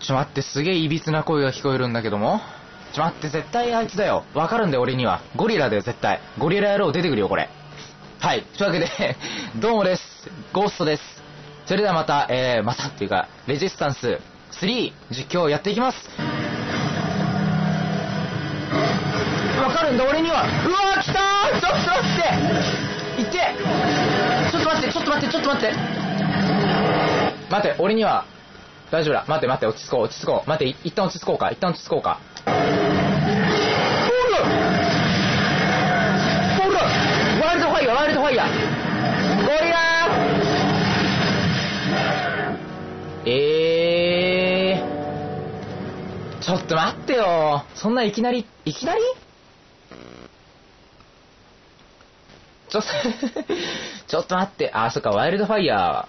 ちょ待って、すげえ歪な声が聞こえるんだけども。ちょ待って、絶対あいつだよ。わかるんだよ、俺には。ゴリラだよ、絶対。ゴリラ野郎出てくるよ、これ。はい。というわけで、どうもです。ゴーストです。それではまた、えー、またっていうか、レジスタンス3実況やっていきます。わかるんだ、俺には。うわー、来たーちょっと待っていってちょっと待って、ちょっと待って、ちょっと待って。待って、俺には、大丈夫だ。待って待って、落ち着こう、落ち着こう。待って、い一旦落ち着こうか、一旦落ち着こうか。ほらほらワイルドファイヤー、ワイルドファイヤーゴリラーえー。ちょっと待ってよ。そんないきなり、いきなり？ちょっと、ちょっと待って。あ、そっか、ワイルドファイヤ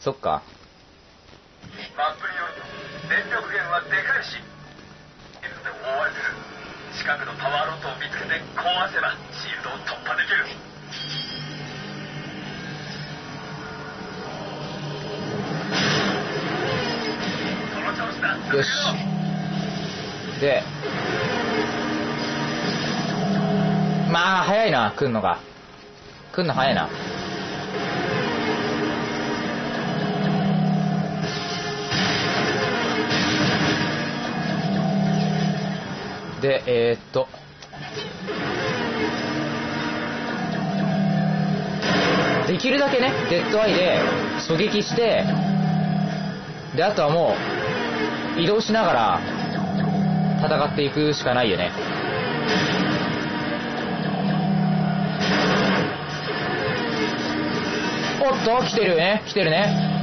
ー。そっか。マップによると電力源はでかいし水で覆われてる近くのパワーロッドを見つけて壊せばシールドを突破できるその調子だよし。で、まあ、早いな、来んのが。来んの早いな。で、えー、っと。できるだけね、デッドアイで狙撃して、で、あとはもう、移動しながら戦っていくしかないよね。おっと、来てるね、来てるね。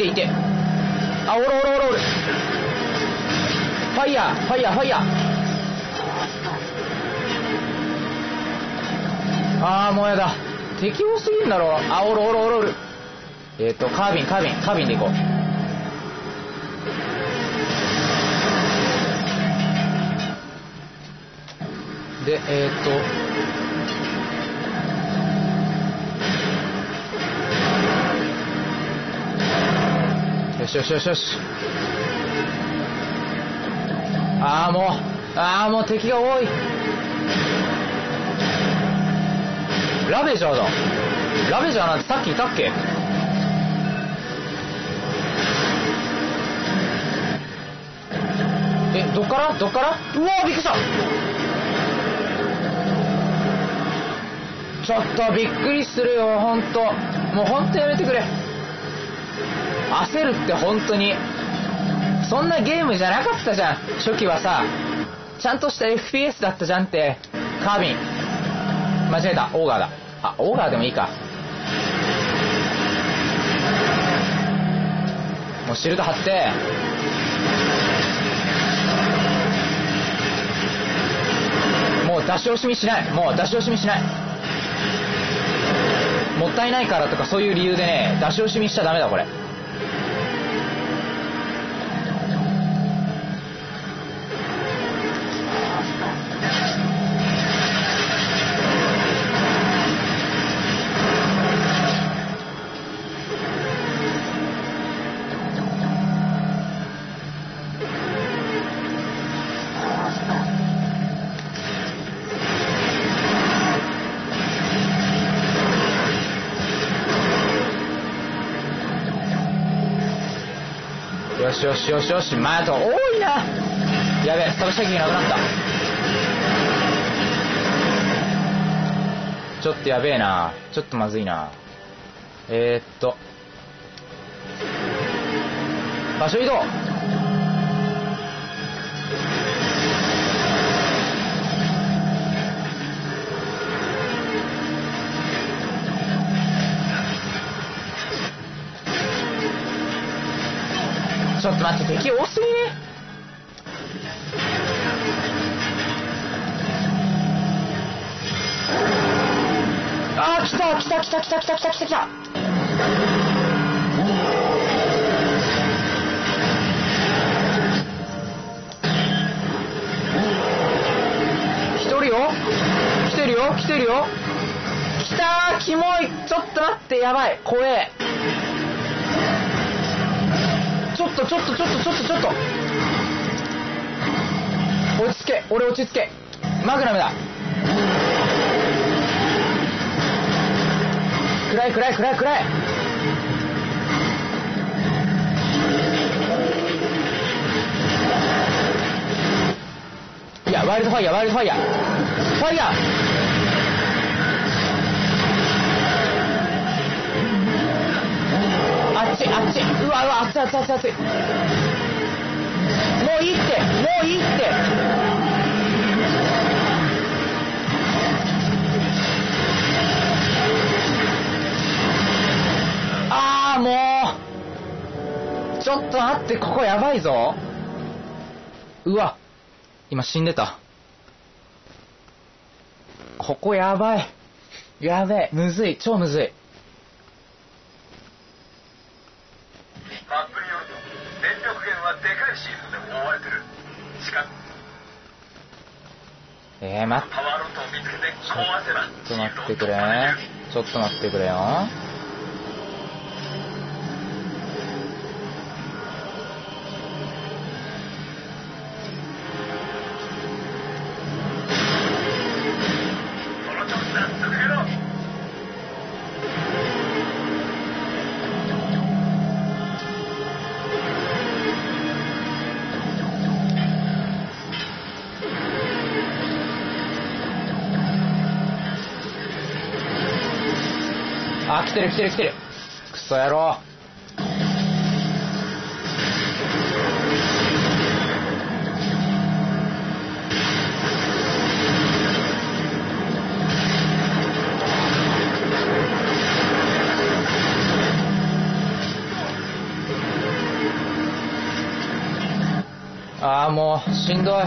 ていて。あ、おるおるおるおる。ファイヤー、ファイヤー、ファイヤー。あー、もうやだ。敵多すぎんだろ。あ、おるおるおるおる。えっ、ー、と、カービン、カービン、カービンで行こう。で、えっ、ー、と、しよしよしよし。ああ、もう、ああ、もう敵が多い。ラベジャーだ。ラベジャーなんてさっきいたっけ？え、どっから？どっから？うわびっくりしたちょっとびっくりするよ、ほんと。もうほんとやめてくれ。焦るって本当に。そんなゲームじゃなかったじゃん。初期はさ。ちゃんとした FPS だったじゃんって。カービン。間違えた。オーガーだ。あ、オーガーでもいいか。もうシールド貼って。もう出し惜しみしない。もう出し惜しみしない。もったいないからとかそういう理由でね、出し惜しみしちゃダメだ、これ。よしよしよしよし、まあ、あと多いな。やべえ、探しなきゃいけなくなった。ちょっとやべえな。ちょっとまずいな。えー、っと。場所移動と待って敵多すぎね。あー来た来た来た来た来た来た来た。来たよ。来てるよ来てるよ。来たーキモい。ちょっと待ってやばい。怖え。とちょっとちょっとちょっとちょっと。落ち着け。俺落ち着け。マグナムだ。暗い暗い暗い暗い。いやワイルドファイヤーワイルドファイヤー。ファイヤー。あっちあっちうわうわ熱い熱い熱い熱いもういいってもういいってああもう。ちょっと待ってここやばいぞ。うわ。今死んでた。ここやばい。やべえ。むずい。超むずい。マップによると電力源はでかいシールドで覆われてる近くえー、待っパワーロッドを見つけて壊せばちょっと待ってくれ。ちょっと待ってくれよ。てる来てる来てる。クソ野郎。ああもうしんど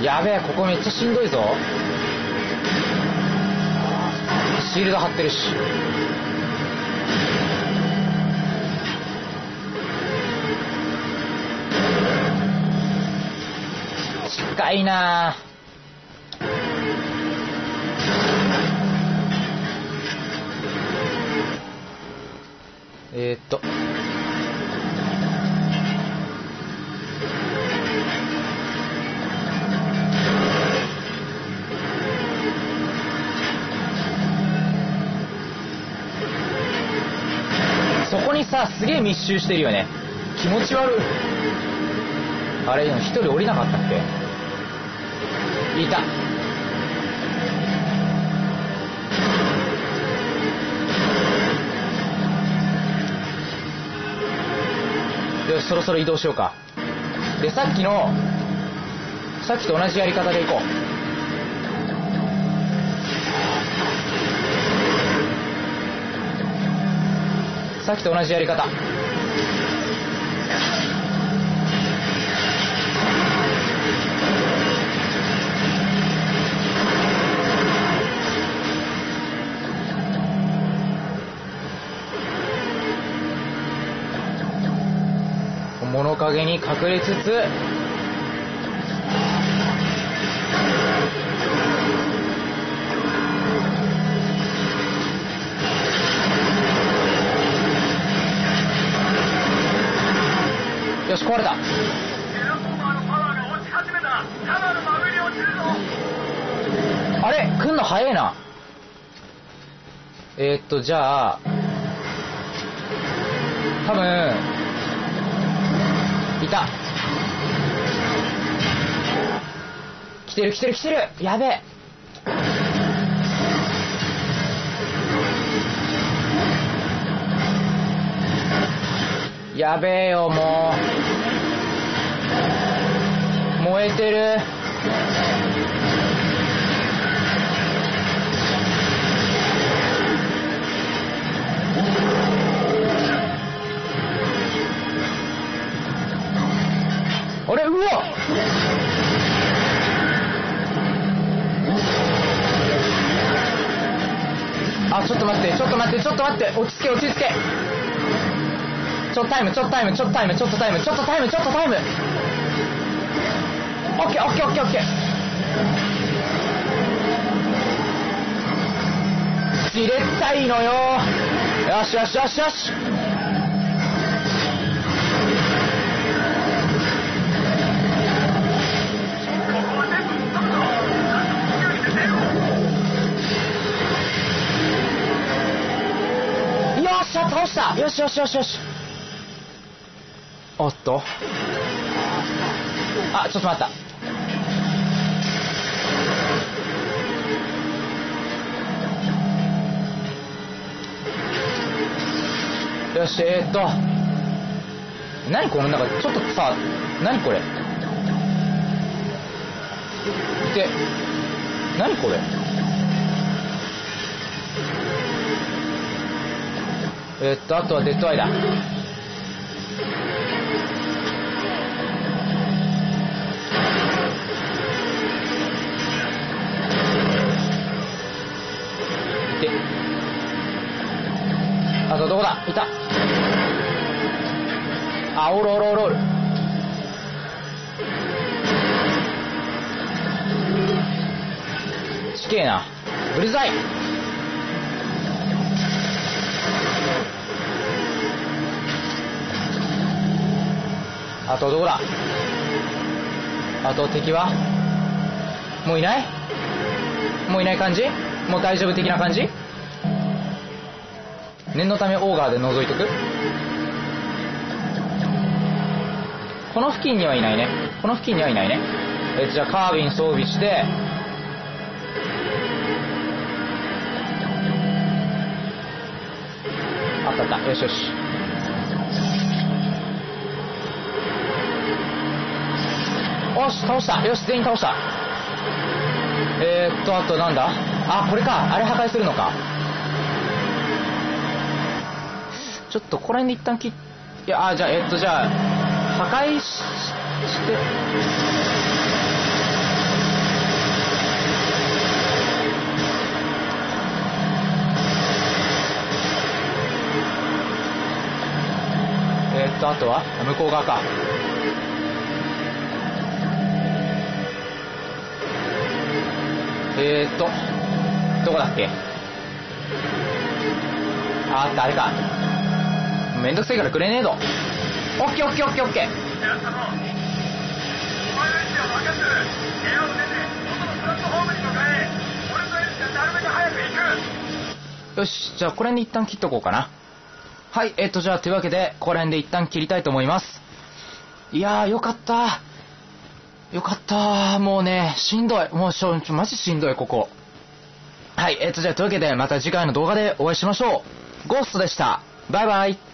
い。やべえここめっちゃしんどいぞ。シールド貼ってるし。近いな。えー、っと。そこにさすげえ密集してるよね。気持ち悪い。あれでも一人降りなかったっけ？いた。よしそろそろ移動しようか。でさっきのさっきと同じやり方でいこう。さっきと同じやり方。物陰に隠れつつよし壊れた。あれ来んの早いな。えー、っとじゃあ多分た。来てる来てる来てる。やべえ。やべえよもう。燃えてる。と待ってちょっと待って落ち着け落ち着け。ちょっとタイムちょっとタイムちょっとタイムちょっとタイムちょっとタイムちょっとタイム。オッケーオッケーオッケーオッケー。じれったいのよ。よしよしよしよし。しゃ倒した。よしよしよしよし。おっと。あちょっと待った。よしえー、っと。何このなんかちょっとさ何これ？で何これ？えー、っとあとはデッドアイだ。あとどこだ？いた。あおるおるおるおる。ちけえな。うるさい。あとどこだ？あと敵は？もういない？もういない感じ？もう大丈夫的な感じ？念のためオーガーで覗いとく。この付近にはいないね。この付近にはいないね。えじゃあカービン装備して。あったあった。よしよし。し倒した。よし全員倒した。えー、っとあとなんだ？あこれか。あれ破壊するのか。ちょっとここら辺で一旦切っいやあじゃあえっとじゃあ破壊しして。えっとあとは？向こう側か。えー、っとどこだっけ？ああったあれか。めんどくせえからグレネードオッケーオッケーオッケーオッケー。よしじゃあこれに一旦切っとこうかな。はいえっとじゃあというわけでここら辺で一旦切りたいと思います。いやーよかった。よかった。もうねしんどい。もうしょちょマジしんどいここ。はいえっとじゃあというわけでまた次回の動画でお会いしましょう。ゴーストでした。バイバイ。